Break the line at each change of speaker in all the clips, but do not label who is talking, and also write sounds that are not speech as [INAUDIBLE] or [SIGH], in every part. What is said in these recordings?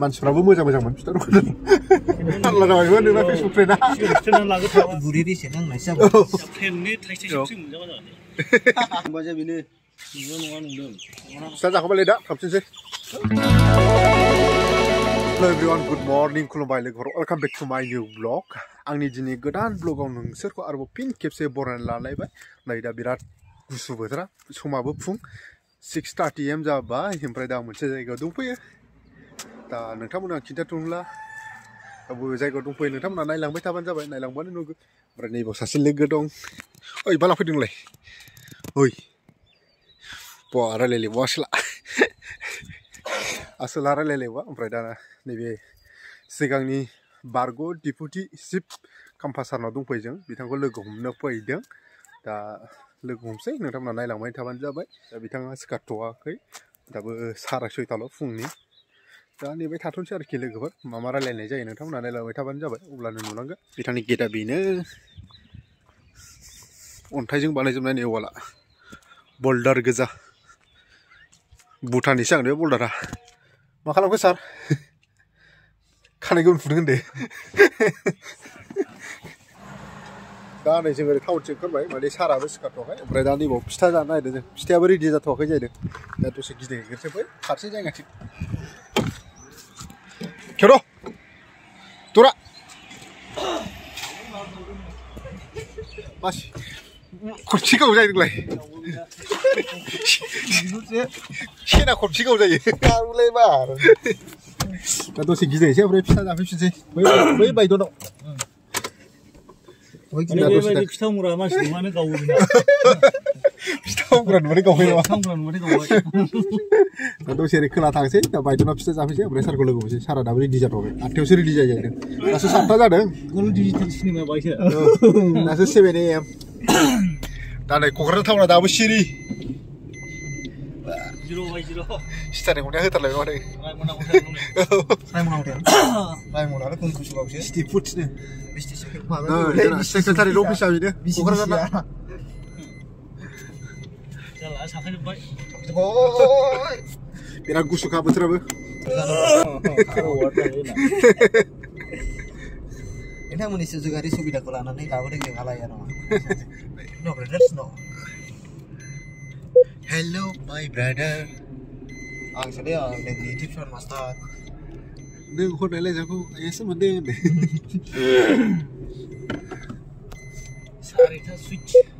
मानसिफ्राबो मोजां मोजांमोन फिथा दखान फानला जाबायमोन नोंना फेसबुक फ्रेन्डआ
ट्रेनाव लाग्रोथावा
बुरि रेसे नांनायसो जाबाय
ट्रेननि थाइसे थाइसे मोनजाबा जाबाय
होमबासो बेनो
नंगौ नङा नंदों
फिथा जाखांबायलै दा थाबसैसै हेलो एभ्रिवान गुड मर्निं खुलुमबाय लोगोफोर welcome back to my new blog आंनि दिनै गोदान ब्लगाव नोंसोरखौ आरोबाव फिन खेबसे बरायना लालायबाय नै दा बिराद गुसु बोथोरा समाबो फुं सिक्स थार्टि एम जाबाय ओमफ्राय दा मोनसे जायगायाव दंफैयो दा नोंथांमोना खिन्थाथ'ला दा बबे जायगायाव दंफैयो नोंथांमोना नायलांबाय थाबानो जाबाय नायलांबानो नुगोन ओमफ्राय नैबाव सासे लोगो दं ओइ बाला फैदोंलाय ओइ बा रायलायलायबावा आसोला आसोला रायलायलायबा ओमफ्राय दा नैबे सिगांनि बारग' डिपुटि चिफ खाम्फा सारनाव दंफैयो जों बिथांखौ लोगो हमनो फैदों दा लोगो हमसै नोंथांमोना नायलांबाय थाबानो जाबाय दा बिथाङा सिखारथ'वाखै दाबो साराय सयथाल' फुंनि दा नेबाय थाथ'नोसै आरोखि लोगोफोर। मा मा रायलायनाय जायो नोंथांमोना? नायलांबाय थाबानो जाबाय। अब्लानो नुलांगोन बिथांनि गेटआ बेनो। अन्थाइजों बानायजोबनाय नै बल्डार गोजा। भुटाननिसो आं बे बल्डारा। मा खालामखो सार? खानायखौ उनफुदों होनदो दा नै जों ओरै टाउनसिम ओंखारबाय माने साराबो सिखारथ'वाखै। ओमफ्राय दा नैबाव फिथा जानो नागिरदों जों। फिथायाबो रेडि जाथ'वाखै जाहैदों। दा दसे गिदिंहैग्रोसै फारसे जायगाथिं। キョロトラマシこっちがうざいぐらい。シェナ、こっちがうざい。あ、う
れば。
나 도시 기대 이제 우리 피자 잡을 수지 왜 바이 도노
왜 기나 도시
다 피자 물어 마시 만에 가오르나
नुबाथाय गावबाय दा दसे ओरै खोला थांसै दा बायदनाव फिथा जाफैसै ओमफ्राय सारखौ लोगो हमसै सारा दाबो रेडि जाथ'वाखै आठथायावसो रेडि जायो जाहैदों दासो सातथा जादों
गुल डिजिटेल सिनेमा बायसो
दासो सेभेन ए एम दा नै क'क्राझार टाउना दाबो सिरि
सिटारनि
हमनाया होथारलाय माथो
रायमना हटेल
रायमना हटेल रायमनानो कुनकुसु गावसो
स्ट्रिट
फुडसनो बिस्टिसो
सेक्रेटारि अफिसा बेनो क'क्राझारना जाला साखाजोब्बाय
बिराद गुसुखा बोथोराबो
नोंथांमोननि सुजुगारि सुबिदाखौ लानानै लाबोदों जों आलाया नङा No brothers no
hello' my brother
आं सानो आं नोंनि टिउसन मास्टार
नों हरनायलाय जोंखौ आइयासो मोनदों होनदों
सारिथा सुइच औ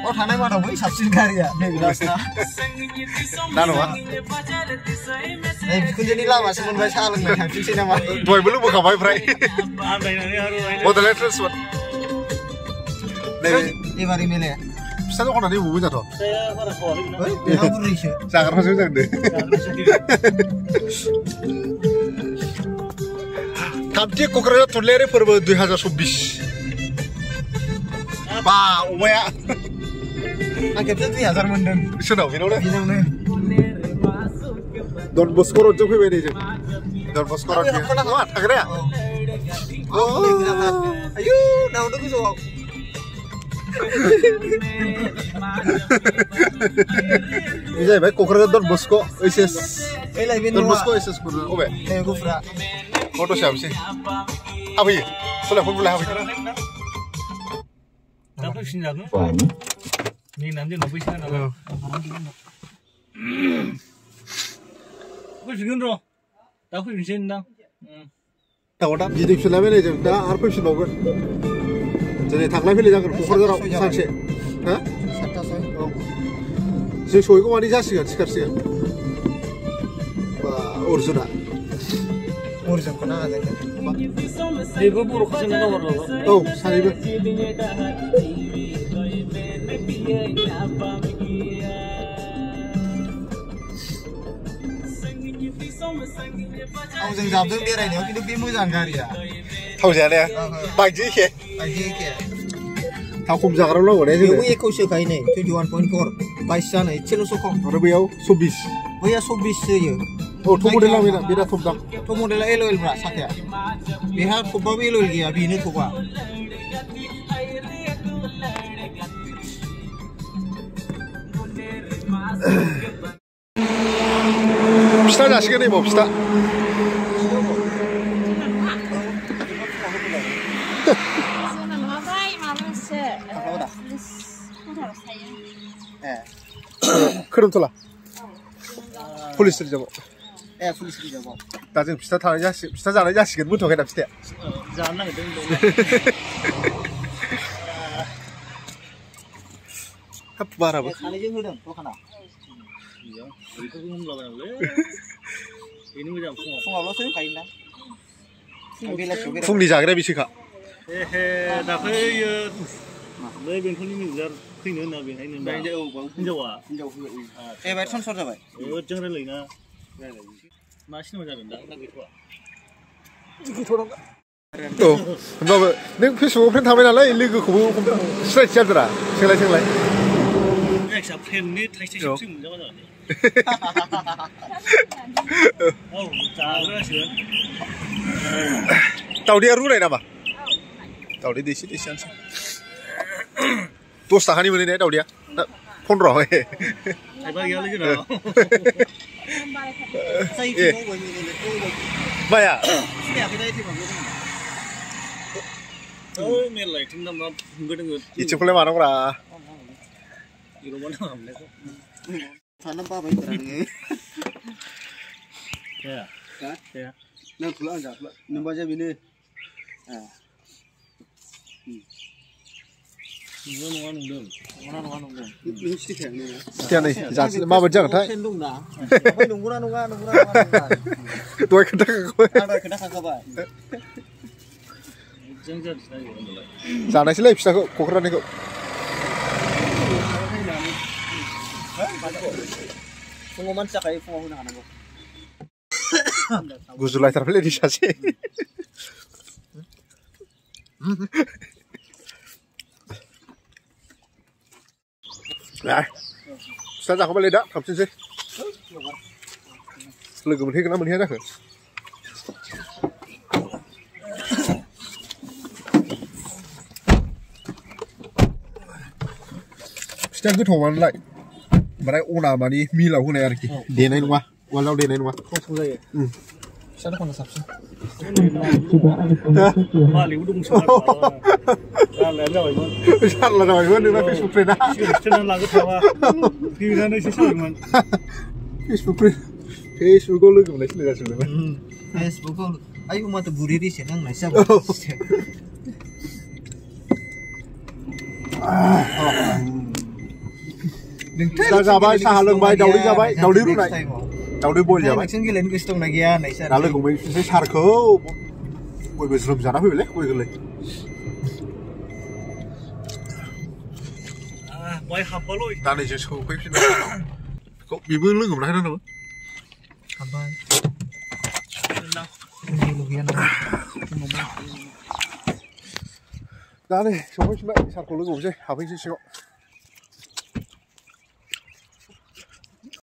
क'क्राझार बिचाल मार्केटआ बेनो अ थानाय मादाव बै साबसिन गारिया नैबे लास्टआ
दा नङा
नै बिखुनजोनि लामासो मोनबाय साहा लोंनाय थांफिनसै नामा
दहायबो लोंबोखाबाय ओमफ्राय
आन्दायनानै आरो बड'लेण्ड
ट्रेन्सपर्ट नैबे
एबार एमएलए
फिसा दखाना नै बबे जाथ'
फिसाया बारा खावाखै बेना बै
बेहा बुरैसो
जाग्राफोरसो जागोन थामथि क'क्राझार थुनलाइयारि फोरबो दुइ हाजार सब्बिस
बा अमाया
डन बस्क' रडजों फैबाय नै जों डन बस्क' रड नङा थाग्राया औ
आयु दाउदो गोजौआव
बे जाहैबाय क'क्राझार डन बस्क' ओइस एस
ओइलाय बे डन न'आ बस्क'
ओइस एस अबे
नै गुफुरा
दसे हाबसै हाबहैयो सलाय फुटबलाय हाबहैयो
दा
फैफिनजागोन नेनानै दोनना फैसा नालाय फैफिनगोन र' दा फैफिनसै नोंदां
दाउ दा गिदिंफिनलायबाय नै जों दा आरो फैफिनबावगोन दिनै थांलाय फैलाय जागोन क'क्राझाराव सानसे हा
सातथा सय औ
जों सहैगौ मानि जासिगोन सिखारसिगोन बा अर्जुना
अरिजनखौ नाङा जोंनो
बेबो बर'खौसो ना गावहरबाबो
औ सानैबो na
Ông dừng dọc đứng bia này nếu cái đứng bia mới dàn gà đi à
Thầu dàn này à? Bạch dưới kìa
Bạch dưới kìa
Tao không già đâu lâu ở đây chứ Biêu
ekau sơ khai này, 21.4 Bài xa này, chết nó số không
Rồi biêu, số bis
Bây giờ số bis sơ dữ
Oh, thu model lah beda, beda thubdak.
Thu bây giờ berasa kaya. Bihar kubah elol gya, bini kubah.
봅시다 자식은 해봅시다 크롬 톨라.
폴리스를
접어
예 폴리스를 접어
나중에 비슷한 타는 자식 비슷한 자식은 무통해라 비슷해.
이제 안 나게 되는 거
바라봐
사내 좀 흐름 또 하나.
नागिरदों हाब बाराबो सानैजों होदों दखाना बेयाव बेफोरखौ होनलाबायनांगौलै बेनो मोजां फुङाव
फुङावल'सो होखायो ना बेलासियाव बेराय फुंनि
जाग्राया बेसोखा
एहे दाख्लैयो बै बेंथलनि मिउजार फैनो होनना बेहायनो दा हिनजावा ए बाय
ट्रान्सफार जाबाय
जों रायलायोना मा सिनेमा जागोन दा ना गैथ'वा 택시 앞에니 택시 십수 문제가 나네. 어, 자, 그러시면.
tàu đi rú này nè bà? Tàu đi đi xích đi xem. Xem tôi sáng hai mươi đấy tàu đi phun rồi. Ừ.
[LAUGHS]
Vậy à?
Ôi, mình lại thêm năm năm, người ta người. Ít chút không
lấy mà nó ra.
Tanam?
Ya. Ya.
Nah, nih.
Tuai kena kena.
Jangan jangan.
Jangan sih lah, bisa kok kokeran nih.
Fungo
man sa kay fungo na kanamo.
Gusto lang tarpele di siya si.
Lah. Sa ta ko bali da, kapsin si. Logo mình thấy cái nó mình thấy đó hả? Chắc cứ thổ ăn lại. mereka una mani mila huna yarki dena inwa walau dena inwa
sana kono sapsa
udung
facebook prena [LAUGHS] facebook facebook lu gumle sile
facebook ayo mata buriri senang nasa
ah
फिथा जाबाय साहा लोंबाय दावदै जाबाय दावदै रुनाय
दावदै बयल जाबाय
नोंसिनि गेलेनो गोसो दंना गैया होननायसो दा लोगो
मोनफिनसै सारखौ गयबो ज्रोम जाना फैबायलै गय गोरलै
बाय हाब्बाल'
दा नै जों सौफैफिनबाय बेखौ बेबो लोगो मोनाखै नामा
हाब्बाय जेबो गैया नामा
दा नै सौफैफिनबाय सारखौ लोगो हमसै हाबफैनोसै सिङाव